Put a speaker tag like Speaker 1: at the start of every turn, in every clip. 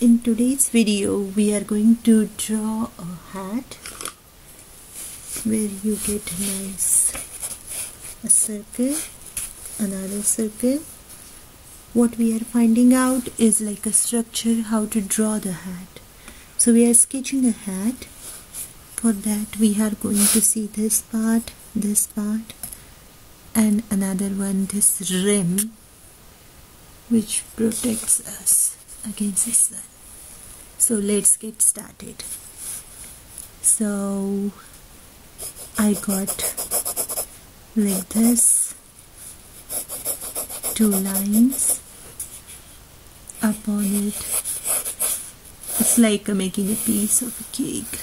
Speaker 1: in today's video we are going to draw a hat where you get nice a circle another circle. What we are finding out is like a structure how to draw the hat. So we are sketching a hat. For that we are going to see this part this part and another one this rim which protects us against this sun so let's get started. So I got like this two lines upon it. It's like making a piece of a cake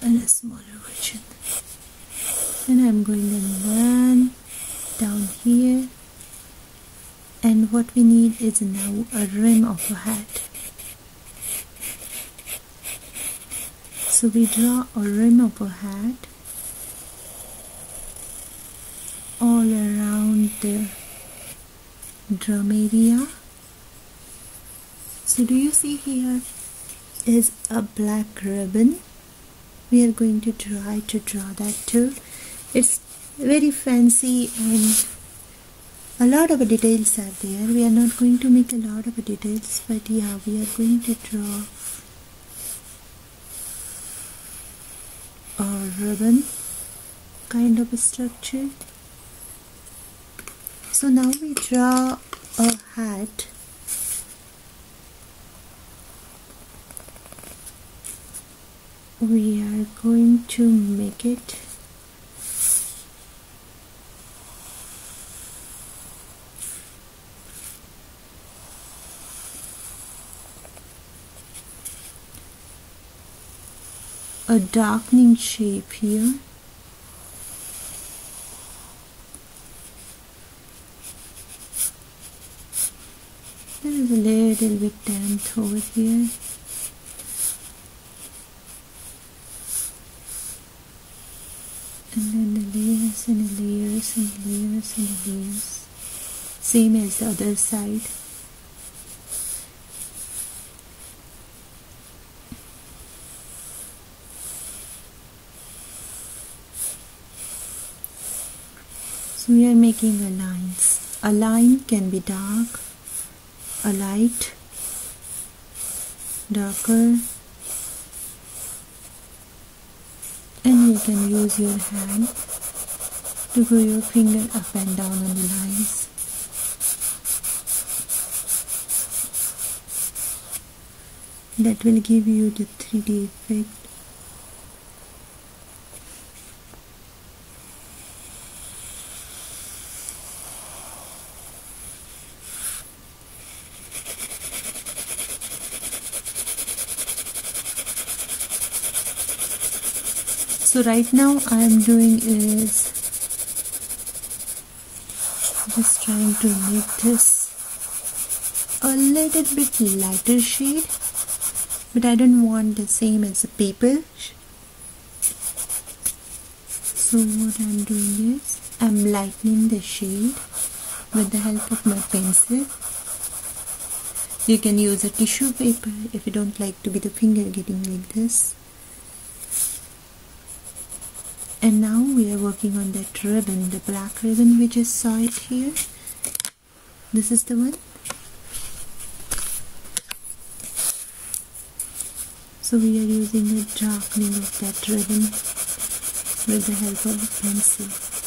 Speaker 1: and a smaller version. And I'm going then one down here and what we need is now a rim of a hat. So we draw a rim of a hat all around the drum area. So do you see here is a black ribbon. We are going to try to draw that too. It's very fancy and a lot of details are there. We are not going to make a lot of details but yeah we are going to draw a ribbon kind of a structure. So now we draw a hat. We are going to make it a darkening shape here. There is a little bit damp over here. And then the layers and the layers and the layers and the layers. Same as the other side We are making a lines. A line can be dark, a light, darker, and you can use your hand to go your finger up and down on the lines. That will give you the 3D effect. So right now I am doing is just trying to make this a little bit lighter shade but I don't want the same as the paper so what I'm doing is I'm lightening the shade with the help of my pencil. You can use a tissue paper if you don't like to be the finger getting like this and now we are working on that ribbon the black ribbon we just saw it here. This is the one. So we are using the darkening of that ribbon with the help of the pencil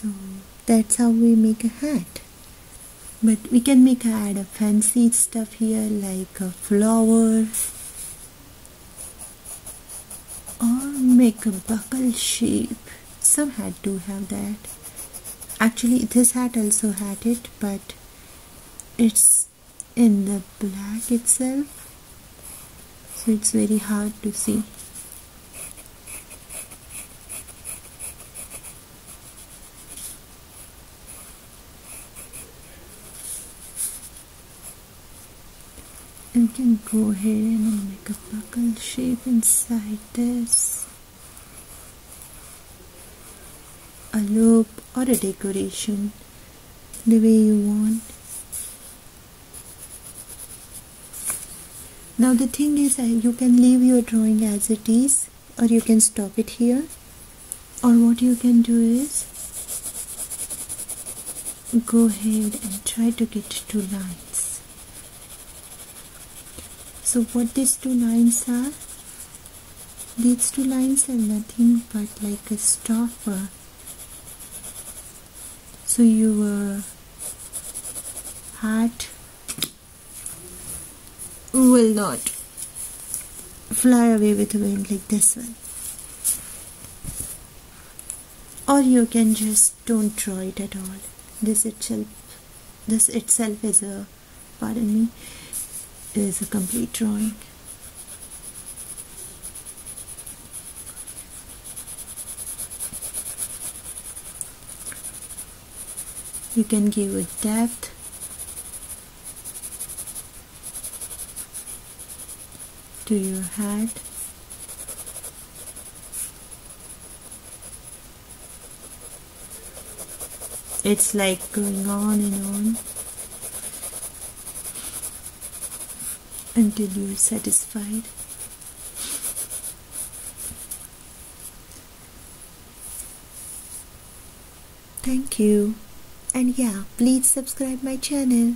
Speaker 1: so that's how we make a hat. But we can make a add a fancy stuff here like a flower or make a buckle shape. Some hat do have that. Actually this hat also had it but it's in the black itself. So it's very hard to see you can go ahead and make a buckle shape inside this. A loop or a decoration the way you want. Now the thing is you can leave your drawing as it is or you can stop it here. Or what you can do is go ahead and try to get two lines so what these two lines are? These two lines are nothing but like a stopper. So your hat will not fly away with the wind like this one. Or you can just don't draw it at all. This itself this itself is a pardon me is a complete drawing. You can give a depth to your head. It's like going on and on. Until you're satisfied. Thank you. And yeah, please subscribe my channel.